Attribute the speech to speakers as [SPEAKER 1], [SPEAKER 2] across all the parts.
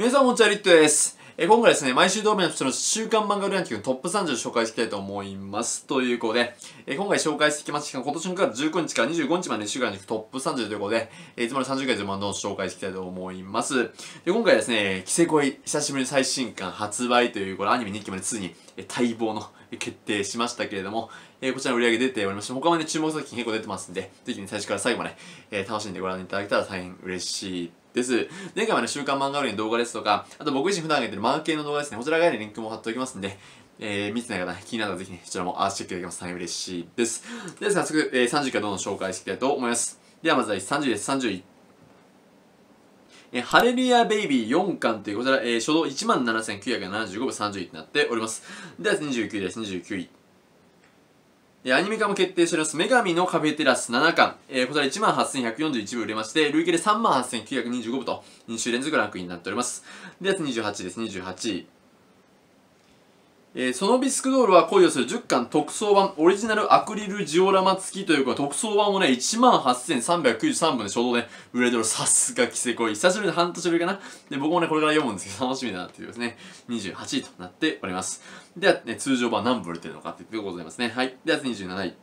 [SPEAKER 1] 皆さんこんにちは、リットです。え今回ですね、毎週土曜日のの週刊漫画ランキングトップ30を紹介していきたいと思います。ということで、え今回紹介してきましたが、今年の9月19日から25日まで週間にトップ30ということで、えいつもの30回10万の紹介していきたいと思います。で、今回ですね、キセ恋、久しぶりに最新刊発売という、これアニメ2期までついに、え待望の決定しましたけれども、えこちらの売り上げ出ておりまして、他もね、注目作品結構出てますんで、ぜひね、最初から最後まで、え楽しんでご覧いただけたら大変嬉しいです。前回はね、週刊漫画類の動画ですとか、あと僕自身普段上げてる漫画系の動画ですね、こちら側にリンクも貼っておきますんで、えー、見てない方、気になったらぜひね、そちらもアーチェックいただけます。大変嬉しいです。では早速、えー、30からどんどん紹介していきたいと思います。ではまずは30です。31。えハレルヤベイビー4巻というこちら、えー、初動17,975部30位となっております。では29です。29位。えーアニメ化も決定しております、女神のカフェテラス7巻。えーこちら18,141部売れまして、累計で38,925部と2週連続ランクインになっております。で28です、28位。えーソノビスクドールは恋をする10巻特装版オリジナルアクリルジオラマ付きというか特装版もね18,393分で初動で売れてる。さすがキセ恋久しぶりの半年ぶりかな。で僕もねこれから読むんですけど楽しみだなっていうですね。28位となっております。では、ね、通常版何部売れてるのかっていうところでございますね。はい。では27位。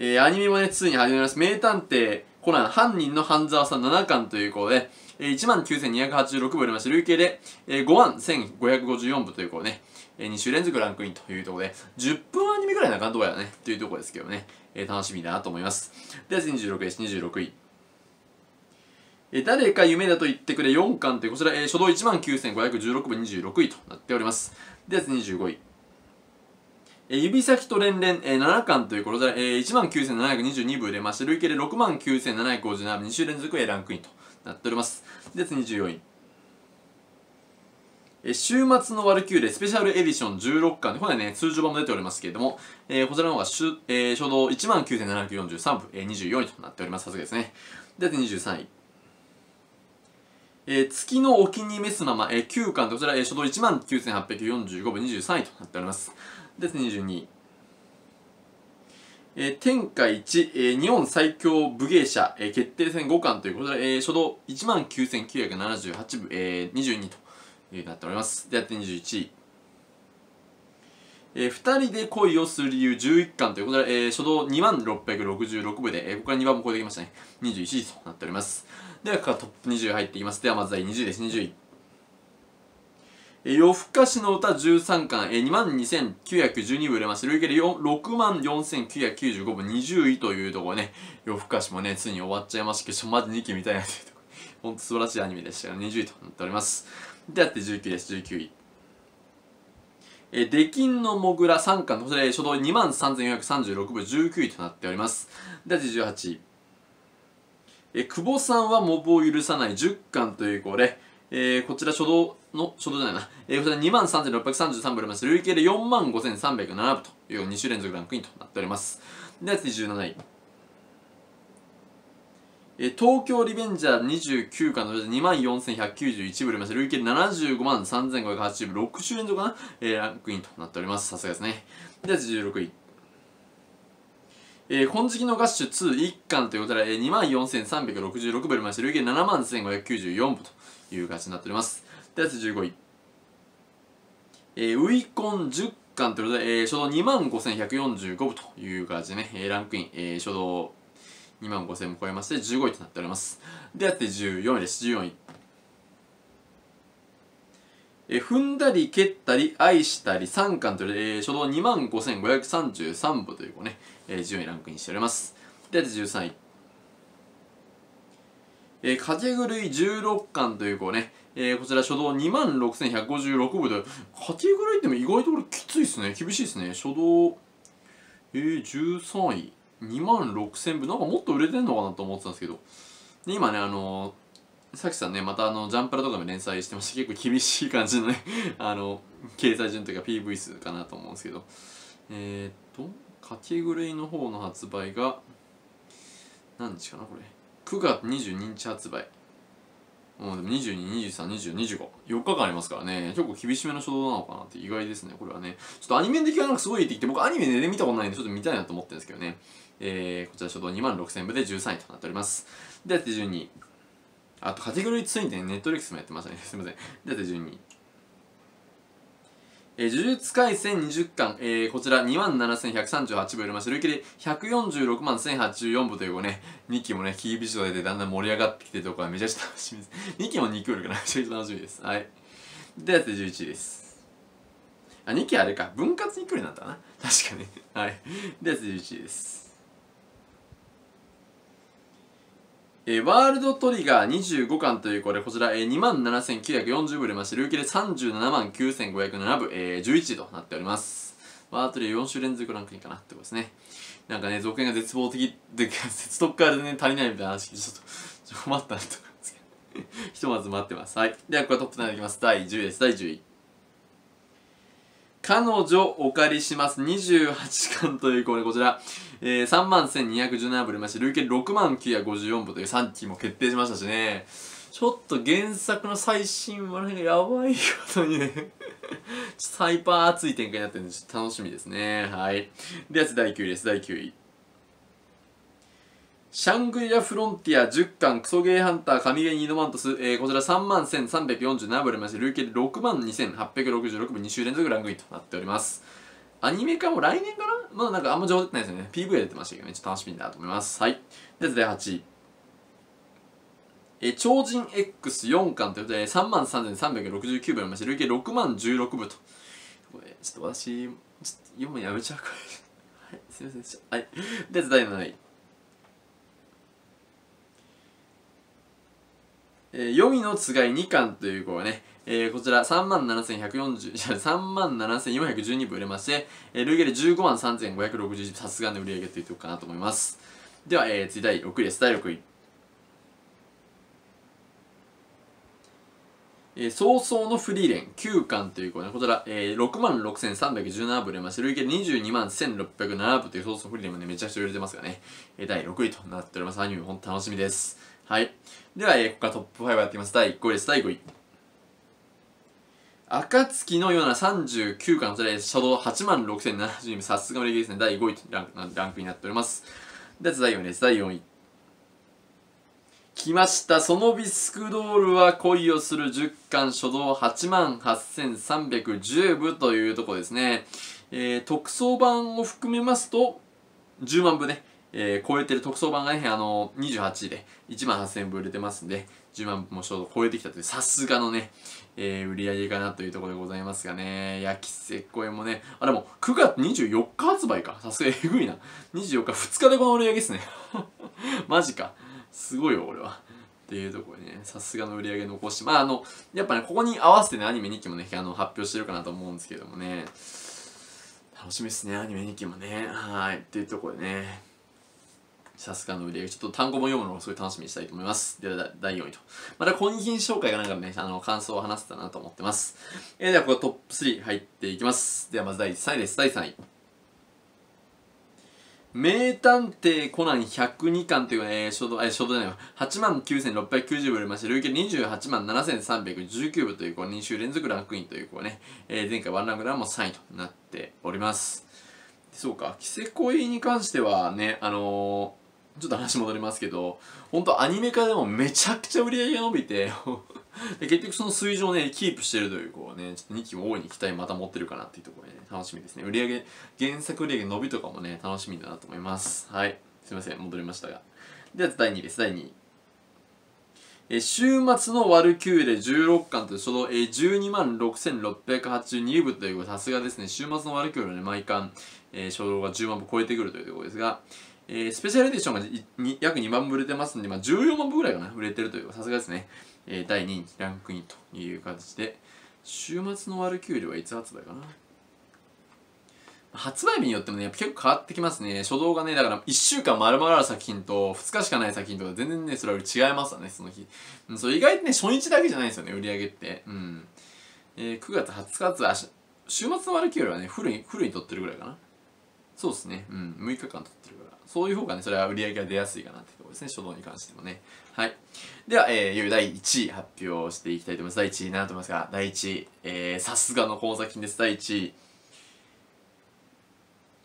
[SPEAKER 1] えーアニメもね、ついに始まります。名探偵コナン犯人の半沢さん7巻ということで、えー、19,286部売れまして、累計で、えー、5万1,554部ということでね、えー、2週連続ランクインというところで、10分アニメぐらいな感動やね、というところですけどね、えー楽しみだなと思います。では、26位です、26位。えー誰か夢だと言ってくれ4巻というこちら、えー初動19,516部26位となっております。では、25位。えー指先と連連、えー7巻ということで、えー、19,722部売れまして、累計で69,757、2週連続でランクインとなっております。で、24位。えー週末のワルキューレスペシャルエディション16巻で、これね、通常版も出ておりますけれども、えーこちらの方がしゅ、えー初動19,743部、えー24位となっております。さすがですね。で、23位。えー月のお気に召すまま、えー9巻とこちら、えー初動19,845部23位となっております。です、22位。えー天下一、えー日本最強武芸者、えー決定戦5巻ということで、えー初動19,978部、えー22と、えーなっております。で、やって21位。えー、2人で恋をする理由11巻ということで、えー初動2666部で、えーここから2番も超えてきましたね。21位となっております。では、トップ20入っていきます。では、まず第20です。20位。え夜更かしの歌13巻、えー、22,912部売れまして、累計で64,4995部20位というところね、夜更かしもね、ついに終わっちゃいましたけど、ちょマジ2期見たいなというところ、ほんと素晴らしいアニメでしたよ。20位となっております。であって19位です、19位。えー、出禁のモグラ3巻、こちら、えー初動23,436部19位となっております。であって18位。えー久保さんはモブを許さない10巻ということで、えーこちら初動の、初動じゃないな、えーこちら23,633部あります。累計で45,307部という2週連続ランクインとなっております。では次17位。えー東京リベンジャー29巻の24,191部ありまして、累計で75万3,580部、6週連続かな、えーランクインとなっております。さすがですね。では次16位。えー、金色のガッシュ2、1巻ということで、えー、24,366部ありまして、累計71,594部という形になっております。では、15位。えー、ウイコン10巻ということで、えー、初動25,145部という形でね、えーランクイン、えー初動25,000も超えまして、15位となっております。では、14位です。14位。え踏んだり蹴ったり愛したり3巻ということで、えー初動25,533部というこうね、えー順位ランクインしております。で、13位。えー、かけ狂い16巻というこうね、えーこちら初動26,156部で、かけ狂いっても意外とこれきついですね。厳しいですね。初動、えー、13位。26,000部。なんかもっと売れてんのかなと思ってたんですけど。で、今ね、あのーさきさんね、またあの、ジャンプラとかも連載してまして、結構厳しい感じのね、あの、掲載順というか PV 数かなと思うんですけど、えー、っと、かけ狂いの方の発売が、何日かな、これ。9月22日発売。もうでも22、23、20、25。4日間ありますからね。結構厳しめの初動なのかなって意外ですね、これはね。ちょっとアニメ的がなんかすごいってきて、僕アニメで見たことないんでちょっと見たいなと思ってるんですけどね。えー、こちら初動2万6000部で13位となっております。で、やって順に。あとカテゴリーツインってネットリックスもやってましたね すいませんでは12位えー、呪術廻戦20巻、えー、こちら27,138部よりまして、累計で146万1084部というね、2期もね、キービジュアルでだんだん盛り上がってきてるところはめちゃくちゃ楽しみです。2期も2クールかな、めちゃくちゃ楽しみです。はい。で、やって11位です。あ、2期あれか、分割2クールなんだな。確かに。はい。で、やって11位です。えー、ワールドトリガー25巻というこれ、こちら、えー、27,940部でまして、累計で37万9507部、えー、11位となっております。ワールドトリガー4週連続ランクインかなってことですね。なんかね、続編が絶望的で、接続からね、足りないみたいな話、ちょっと、ちょっと困ったなと思いますけど。ひとまず待ってます。はい。では、これトップ7いきます。第10位です。第10位。彼女お借りします。28巻というこれこちら、えー、3万1217部でまして累計6万954部という3期も決定しましたしね。ちょっと原作の最新話がやばいことにね ちょっとサイパー熱い展開になってるんで楽しみですね。はい。では第9位です。第9位。シャングリラフロンティア10巻クソゲーハンター神ゲーニードマントス、えー、こちら3万1347部でまして累計で6万2866部2週連続ランクインとなっております。アニメ化も来年かな？まだなんかあんま上手ってないですよね。PV やってましたけどね。ちょっと楽しみだと思います。はい。で第8位。えー、超人 X4 巻ということで3万3369部でまして累計6万16部と。これちょっと私ちょっと読むのやめちゃうから。はいすいません。はい。で第7位。えー、読みのつがい2巻というこうね、えー、こちら3万7140、3万7412部売れまして、えー、累計で15万3560さすがの売り上げというとこかなと思います。では、えー、次第6位です。第6位。えー、早々のフリーレン9巻というこれ、ね、こちら、えー、6万6317部売れまして、累計で22万1607部という早々フリーレンもね、めちゃくちゃ売れてますがね、えー、第6位となっております。アニメ本当楽しみです。はい。では、えー、ここからトップ5やっていきます。第5位です。第5位。暁のような39巻、それ、初動8万6070人、さすがのレギュですね。第5位ランクランクになっております。では、第4位です。第4位。来ました。そのビスクドールは恋をする10巻初動8万8310部というとこですね。えー、特装版を含めますと、10万部ね。えー、超えてる特装版がね、あのー、28位で1万8000部売れてますんで、10万部もちょうど超えてきたという、さすがのね、えー、売り上げかなというところでございますがね、焼きせっこえもね、あ、でも9月24日発売か。さすがえぐいな。24日、2日でこの売り上げですね。マジか。すごいよ、俺は。っていうところでね、さすがの売り上げ残し、まああの、やっぱね、ここに合わせてね、アニメ2期もね、あの、発表してるかなと思うんですけどもね、楽しみですね、アニメ2期もね。はい。っていうところでね、さすがの売り上げ、ちょっと単語も読むのをすごい楽しみにしたいと思います。では、第4位と。また、本品紹介がなんかね、あの、感想を話せたなと思ってます。えー、では、ここトップ3入っていきます。では、まず第3位です。第3位。名探偵コナン102巻というね、えー、初動、えー、初動じゃないわ。8万9690部売れまして、累計28万7319部という、こう、2週連続ランクインという、こうね、えー、前回ワンランクランも3位となっております。そうか、キセコイに関してはね、あのーちょっと話戻りますけど、本当アニメ化でもめちゃくちゃ売り上げが伸びてで結局その水準をね、キープしてるという、こうね、ちょっと2期も大いに期待また持ってるかなっていうところでね、楽しみですね。売り上げ、原作売り上げ伸びとかもね、楽しみだなと思います。はい。すいません、戻りましたが。では、第2位です、第2位。え週末のワルキューレ16巻というその、え12万6682部というさすがですね週末のワルキューレね毎巻、えー、初動が10万部超えてくるというところですが、えー、スペシャルエディションが約2万部売れてますんで、まあ、14万部ぐらいかな、売れてるという、さすがですね。えー、第2位ランクインという形で、週末のワルキューレはいつ発売かな発売日によってもね、やっぱ結構変わってきますね。初動がね、だから1週間丸々ある作品と2日しかない作品とか全然ね、それは違いますわね、その日。うん、それ意外とね、初日だけじゃないんですよね、売り上げって。うん。えー、9月20日発売、週末のワルキューレはね、フルに、フルに撮ってるぐらいかな。そうですね。うん。6日間撮ってるから。そういう方がね、それは売り上げが出やすいかなってところですね、初動に関してもね。はい。では、えー、いよいよ第1位発表していきたいと思います。第1位何と思いますか第1位、えー、さすがの交差金です。第1位。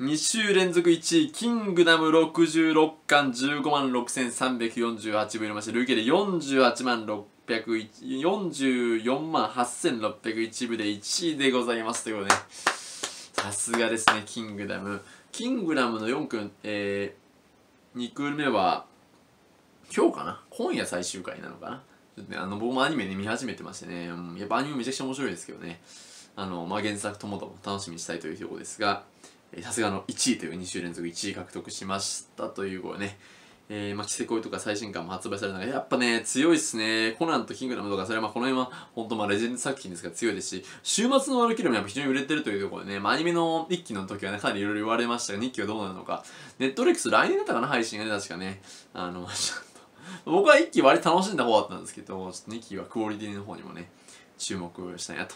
[SPEAKER 1] 2週連続1位、キングダム66巻15万6348部入れまして、累計で48万601 44万8601部で1位でございますということでね、すがですね、キングダム。キングダムの4くん、えー、2クール目は、今日かな？今夜最終回なのかな？ちょっとね、あの、僕もアニメね、見始めてましてね、うん、やっぱアニメめちゃくちゃ面白いですけどね、あの、まあ、原作ともとも楽しみにしたいというところですが、さすがの1位という2週連続1位獲得しましたという声ね、えー、まあ、キセコイとか最新刊も発売されたの、やっぱね、強いっすね。コナンとキングダムとか、それはまあこの辺は、本当まあレジェンド作品ですから強いですし、週末のワルキルもやっぱ非常に売れてるというところでね、まあアニメの1期の時はね、かなりいろいろ言われましたが、2期はどうなるのか。ネットフリックス来年だったかな、配信がね、確かね。あの、ちょっと、僕は1期割り楽しんだ方だったんですけど、ちょっと2期はクオリティの方にもね、注目したいなと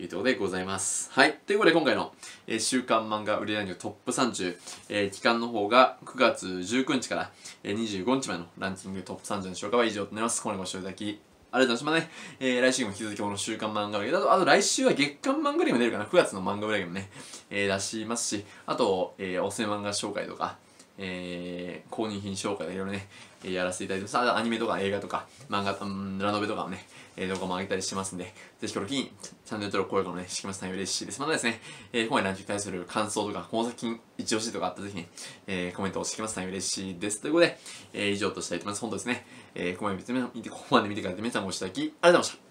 [SPEAKER 1] いうところでございます。はい。ということで今回の、えー、週刊漫画売り上げトップ30、えー、期間の方が9月19日から、えー、25日までのランキングトップ30の紹介は以上となります。ここまでご視聴いただきありがとうございます。まあね、えー、来週も引き続きこの週刊漫画売り上げ、あと、あと来週は月刊漫画売り上げも出るかな。9月の漫画売り上げもね、えー、出しますし、あと、えー、おすすめ漫画紹介とか、えー、購入品紹介でいろいろね、やらせていただいてます。あアニメとか映画とか、漫画、うん、ラノベとかもね、え、動画も上げたりしてますんで、ぜひこの機にチャンネル登録、高評価もね、してきますと嬉しいです。またですね、えー、今回ランキングに対する感想とか、この作品一押しとかあったらぜひね、えー、コメントをしてきますと嬉しいです。ということで、えー、以上としたいと思います。本当ですね、えー、ここまで見て、ここまで見てくれて皆さんご視聴いただき、ありがとうございました。